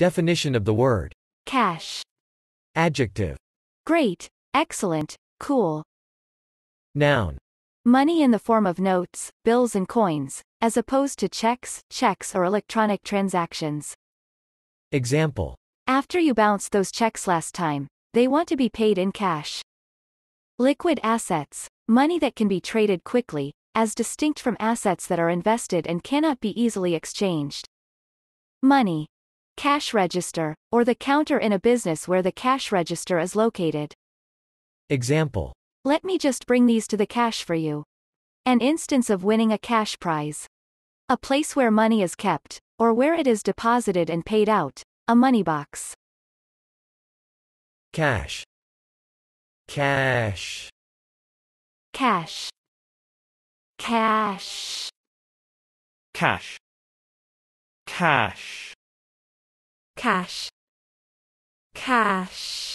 Definition of the word. Cash. Adjective. Great. Excellent. Cool. Noun. Money in the form of notes, bills and coins, as opposed to checks, checks or electronic transactions. Example. After you bounced those checks last time, they want to be paid in cash. Liquid assets. Money that can be traded quickly, as distinct from assets that are invested and cannot be easily exchanged. Money. Cash register, or the counter in a business where the cash register is located. Example. Let me just bring these to the cash for you. An instance of winning a cash prize. A place where money is kept, or where it is deposited and paid out, a money box. Cash. Cash. Cash. Cash. cash, cash. Cash. Cash.